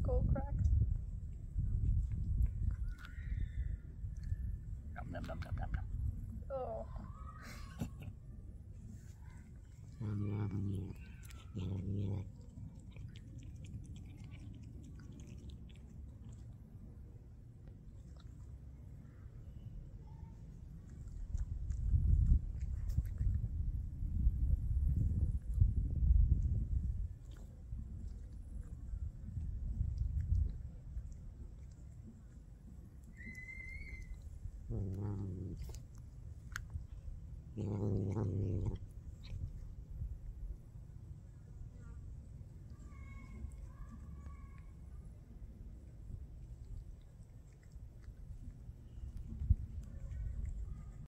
skull cracked. Nom, nom, nom, nom, nom, nom. Oh. 음. 음.